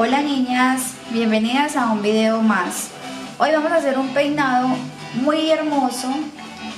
Hola niñas, bienvenidas a un video más. Hoy vamos a hacer un peinado muy hermoso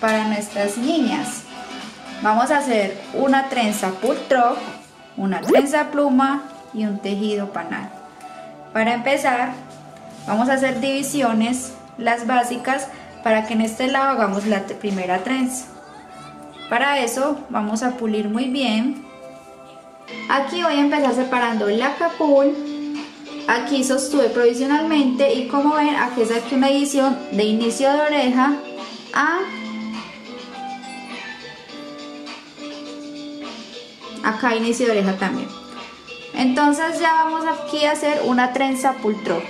para nuestras niñas. Vamos a hacer una trenza pull una trenza pluma y un tejido panal. Para empezar, vamos a hacer divisiones, las básicas, para que en este lado hagamos la primera trenza. Para eso vamos a pulir muy bien. Aquí voy a empezar separando la capul aquí sostuve provisionalmente y como ven aquí saqué una edición de inicio de oreja a acá inicio de oreja también. Entonces ya vamos aquí a hacer una trenza pultro.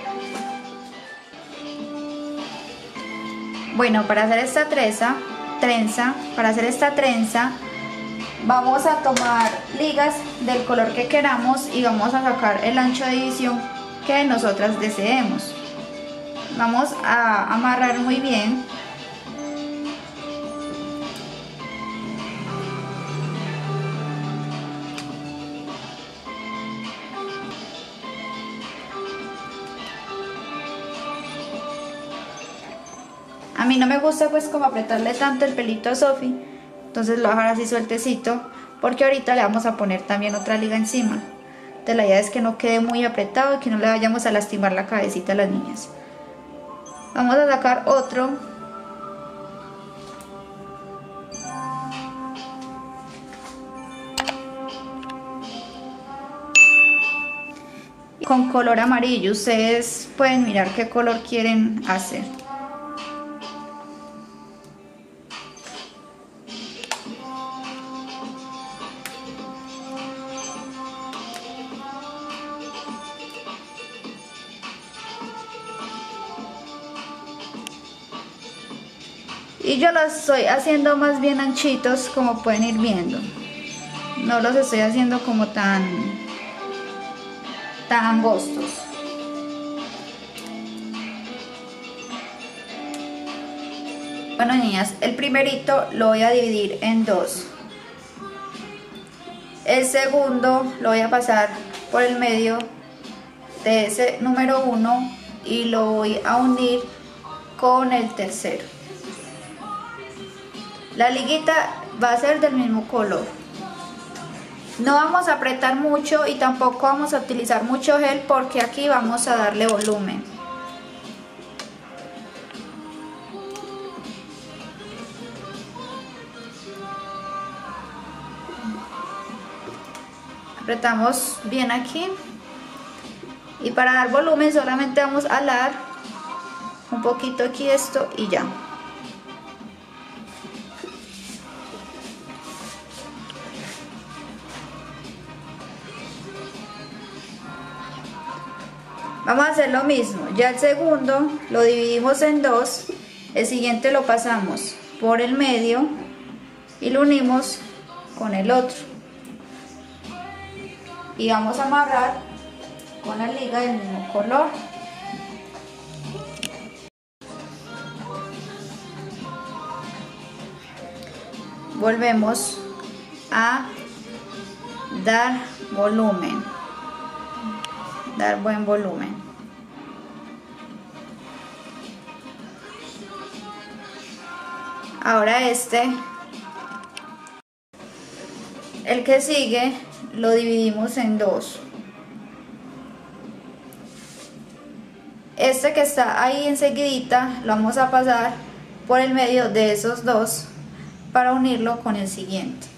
Bueno para hacer esta trenza trenza para hacer esta trenza vamos a tomar ligas del color que queramos y vamos a sacar el ancho de división que nosotras deseemos. Vamos a amarrar muy bien. A mí no me gusta pues como apretarle tanto el pelito a Sophie, entonces lo voy así sueltecito, porque ahorita le vamos a poner también otra liga encima. Entonces la idea es que no quede muy apretado y que no le vayamos a lastimar la cabecita a las niñas. Vamos a sacar otro. Con color amarillo, ustedes pueden mirar qué color quieren hacer. Estoy haciendo más bien anchitos como pueden ir viendo. No los estoy haciendo como tan tan angostos. Bueno niñas el primerito lo voy a dividir en dos. El segundo lo voy a pasar por el medio de ese número uno y lo voy a unir con el tercero la liguita va a ser del mismo color. No vamos a apretar mucho y tampoco vamos a utilizar mucho gel porque aquí vamos a darle volumen. Apretamos bien aquí y para dar volumen solamente vamos a alar un poquito aquí esto y ya. Vamos a hacer lo mismo, ya el segundo lo dividimos en dos, el siguiente lo pasamos por el medio y lo unimos con el otro. Y vamos a amarrar con la liga del mismo color. Volvemos a dar volumen dar buen volumen. Ahora este. El que sigue lo dividimos en dos. Este que está ahí enseguidita lo vamos a pasar por el medio de esos dos para unirlo con el siguiente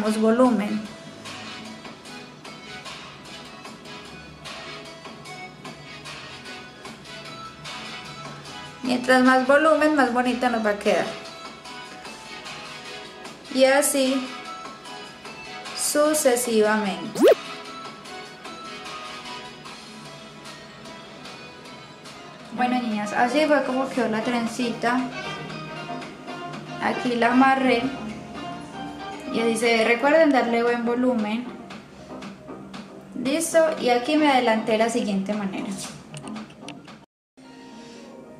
volumen. Mientras más volumen, más bonita nos va a quedar. Y así sucesivamente. Bueno niñas, así fue como quedó la trencita. Aquí la amarré. Y así se recuerden darle buen volumen. Listo, y aquí me adelanté de la siguiente manera.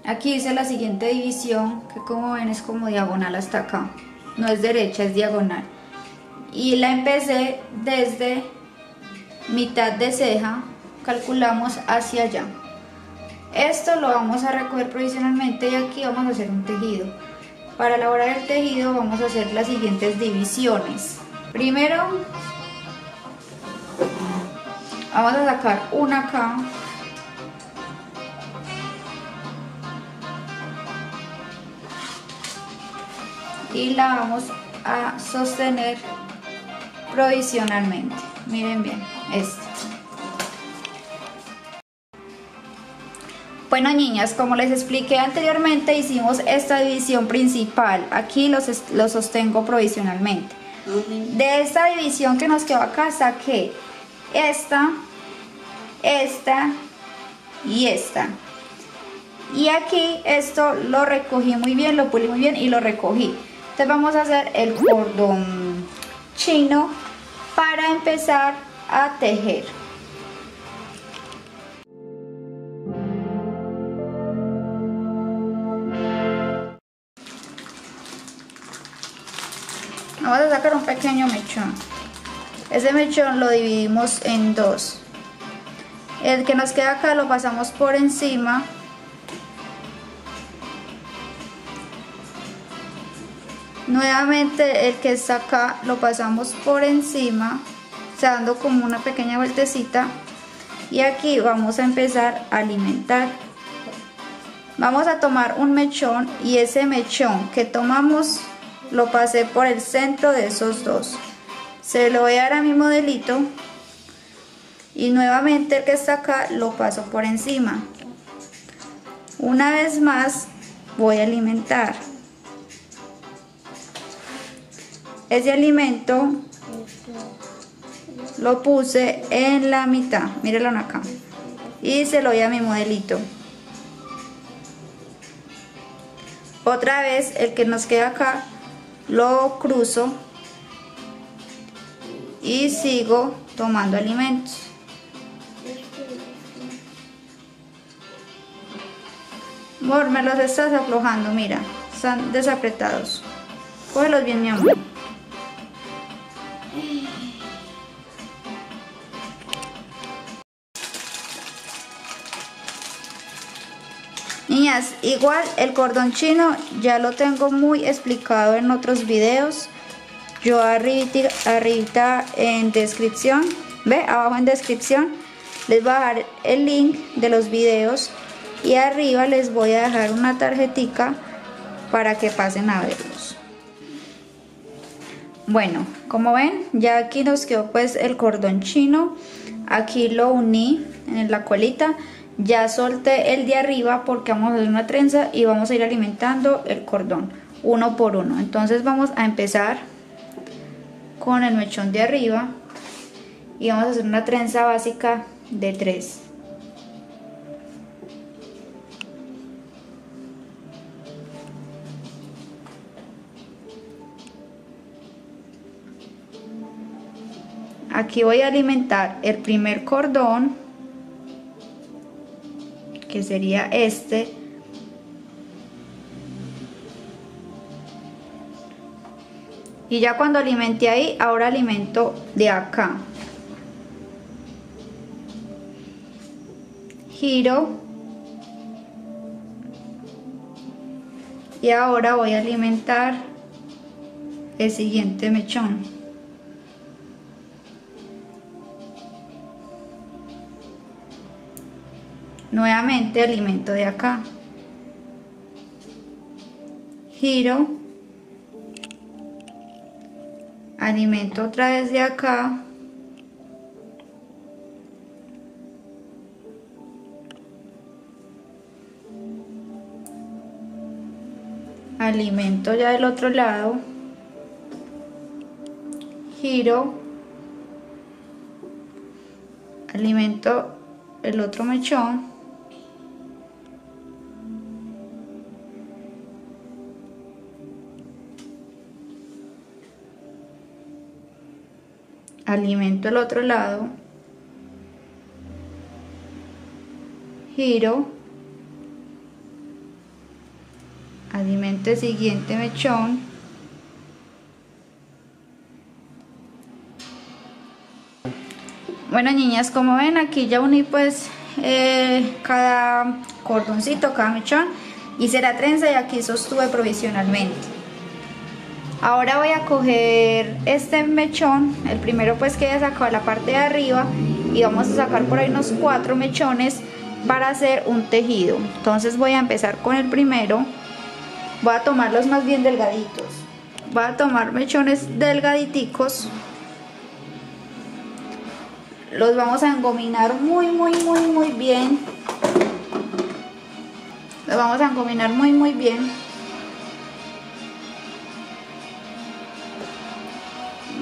Aquí hice la siguiente división, que como ven es como diagonal hasta acá. No es derecha, es diagonal. Y la empecé desde mitad de ceja, calculamos hacia allá. Esto lo vamos a recoger provisionalmente y aquí vamos a hacer un tejido. Para elaborar el tejido vamos a hacer las siguientes divisiones. Primero vamos a sacar una acá. Y la vamos a sostener provisionalmente. Miren bien, esto. Bueno niñas, como les expliqué anteriormente, hicimos esta división principal. Aquí los, lo sostengo provisionalmente. De esta división que nos quedó acá saqué esta, esta y esta. Y aquí esto lo recogí muy bien, lo pulí muy bien y lo recogí. Entonces vamos a hacer el cordón chino para empezar a tejer. Vamos a sacar un pequeño mechón. Ese mechón lo dividimos en dos. El que nos queda acá lo pasamos por encima. Nuevamente el que está acá lo pasamos por encima, dando como una pequeña vueltecita. Y aquí vamos a empezar a alimentar. Vamos a tomar un mechón y ese mechón que tomamos lo pasé por el centro de esos dos. Se lo voy a dar a mi modelito y nuevamente el que está acá lo paso por encima. Una vez más voy a alimentar. Ese alimento lo puse en la mitad, mírenlo acá. Y se lo doy a mi modelito. Otra vez el que nos queda acá lo cruzo y sigo tomando alimentos. Amor, me los estás aflojando, mira, están desapretados. Cógelos bien, mi amor. Igual el cordón chino ya lo tengo muy explicado en otros videos. Yo arribita, en descripción, ve, abajo en descripción, les voy a dejar el link de los videos y arriba les voy a dejar una tarjetica para que pasen a verlos. Bueno, como ven, ya aquí nos quedó pues el cordón chino. Aquí lo uní en la colita ya solté el de arriba porque vamos a hacer una trenza y vamos a ir alimentando el cordón uno por uno. Entonces vamos a empezar con el mechón de arriba y vamos a hacer una trenza básica de tres. Aquí voy a alimentar el primer cordón que sería este. Y ya cuando alimenté ahí, ahora alimento de acá. Giro. Y ahora voy a alimentar el siguiente mechón. Nuevamente alimento de acá. Giro. Alimento otra vez de acá. Alimento ya del otro lado. Giro. Alimento el otro mechón alimento el otro lado giro alimento el siguiente mechón bueno niñas como ven aquí ya uní pues eh, cada cordoncito cada mechón hice la trenza y aquí sostuve provisionalmente ahora voy a coger este mechón el primero pues que he sacado la parte de arriba y vamos a sacar por ahí unos cuatro mechones para hacer un tejido. Entonces voy a empezar con el primero. Voy a tomarlos más bien delgaditos. Voy a tomar mechones delgaditicos. Los vamos a engominar muy muy muy muy bien. Los vamos a engominar muy muy bien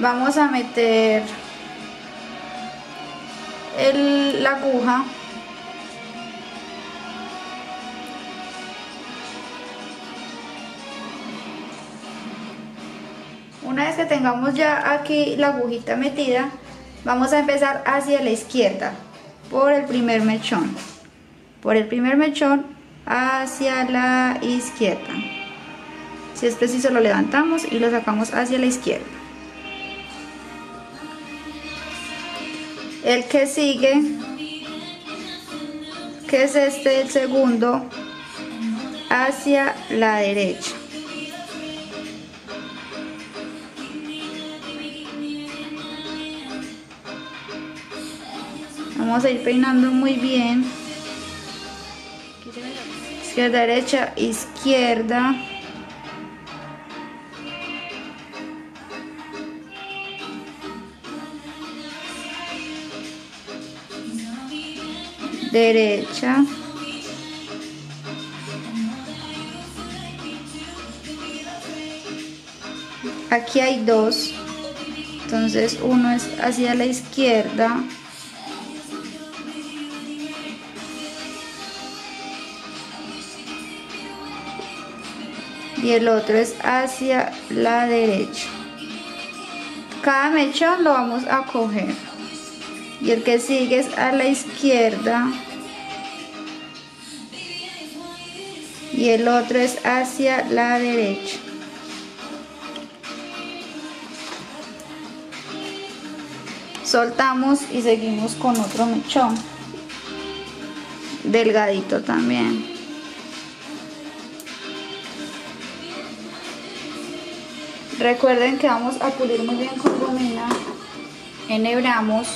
vamos a meter la aguja Una vez que tengamos ya aquí la agujita metida, vamos a empezar hacia la izquierda, por el primer mechón. Por el primer mechón hacia la izquierda. Si es preciso lo levantamos y lo sacamos hacia la izquierda. El que sigue, que es este el segundo, hacia la derecha. vamos a ir peinando muy bien izquierda derecha izquierda derecha. Aquí hay dos. Entonces uno es hacia la izquierda. Y el otro es hacia la derecha. Cada mechón lo vamos a coger y el que sigue es a la izquierda y el otro es hacia la derecha soltamos y seguimos con otro mechón delgadito también Recuerden que vamos a pulir muy bien con gomina. Enhebramos.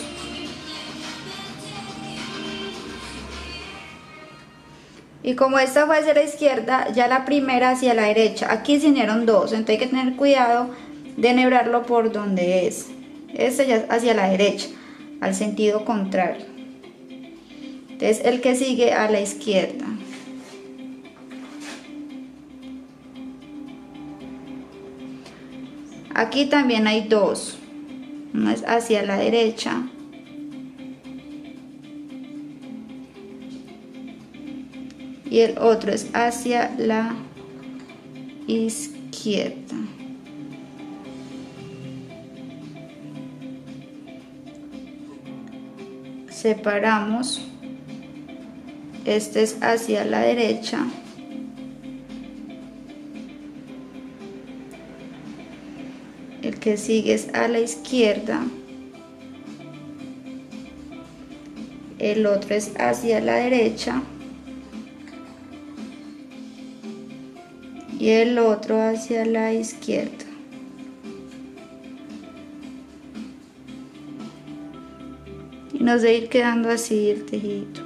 Y como esta fue hacia la izquierda, ya la primera hacia la derecha. Aquí se dos, entonces hay que tener cuidado de enhebrarlo por donde es. Este ya es hacia la derecha, al sentido contrario. Entonces el que sigue a la izquierda. Aquí también hay dos. Uno es hacia la derecha. Y el otro es hacia la izquierda. Separamos. Este es hacia la derecha. que sigues a la izquierda, el otro es hacia la derecha y el otro hacia la izquierda. Y nos de ir quedando así el tejito.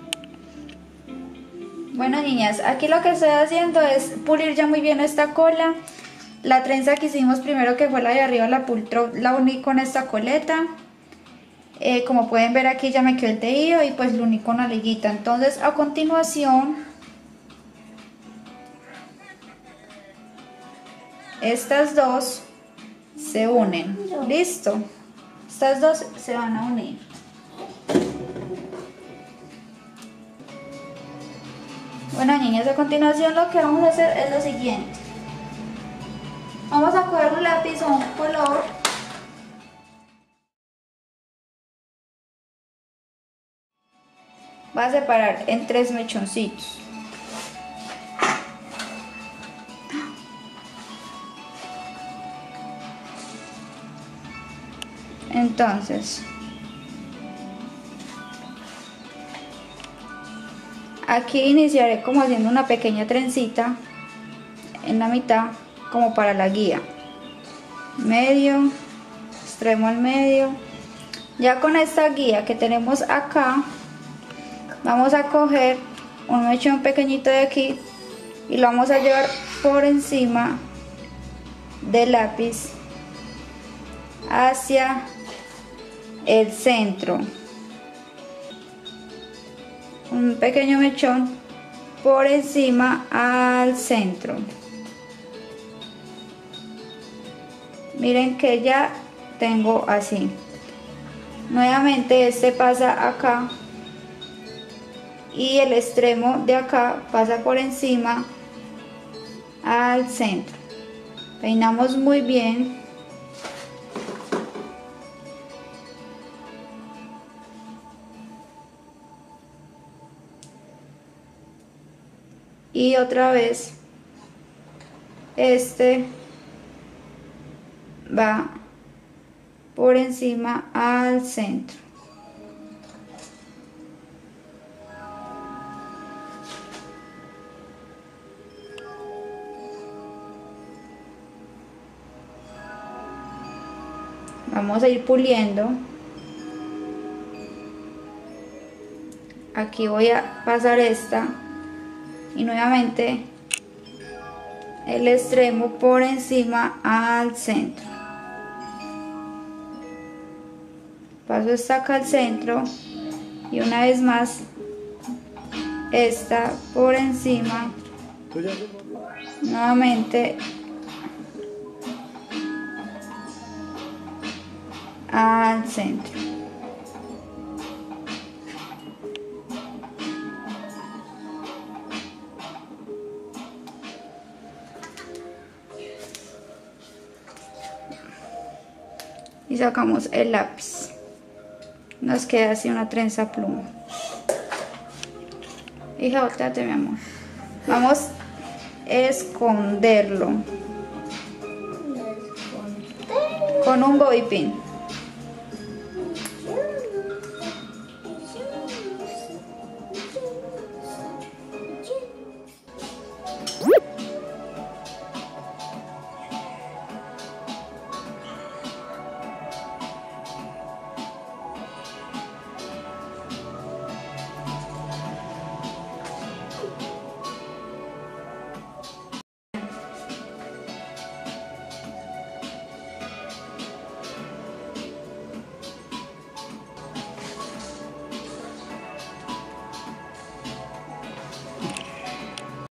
Bueno niñas, aquí lo que estoy haciendo es pulir ya muy bien esta cola La trenza que hicimos primero, que fue la de arriba, la pultro, la uní con esta coleta. Eh, como pueden ver aquí ya me quedó el tejido y pues lo uní con la liguita. Entonces a continuación, estas dos se unen. Listo. Estas dos se van a unir. Bueno niñas, a continuación lo que vamos a hacer es lo siguiente. Vamos a coger un lápiz o un color va a separar en tres mechoncitos. Entonces, aquí iniciaré como haciendo una pequeña trencita en la mitad como para la guía. Medio extremo al medio. Ya con esta guía que tenemos acá vamos a coger un mechón pequeñito de aquí y lo vamos a llevar por encima del lápiz hacia el centro. Un pequeño mechón por encima al centro. Miren que ya tengo así. Nuevamente este pasa acá y el extremo de acá pasa por encima al centro. Peinamos muy bien y otra vez este va por encima al centro. Vamos a ir puliendo. Aquí voy a pasar esta y nuevamente el extremo por encima al centro. paso esta acá al centro. Y una vez más esta por encima. Nuevamente al centro sacamos el lápiz nos queda así una trenza pluma. Hija, volteate mi amor. Vamos a esconderlo con un bobby pin.